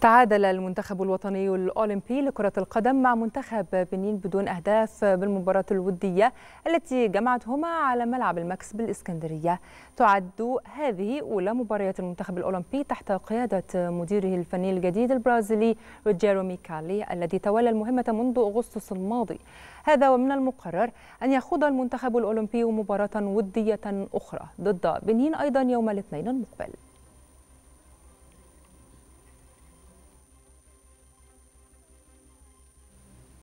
تعادل المنتخب الوطني الأولمبي لكرة القدم مع منتخب بنين بدون أهداف بالمباراة الودية التي جمعتهما على ملعب المكس بالإسكندرية. تعد هذه أولى مباريات المنتخب الأولمبي تحت قيادة مديره الفني الجديد البرازيلي روجيرو ميكالي الذي تولى المهمة منذ أغسطس الماضي. هذا ومن المقرر أن يخوض المنتخب الأولمبي مباراة ودية أخرى ضد بنين أيضا يوم الاثنين المقبل.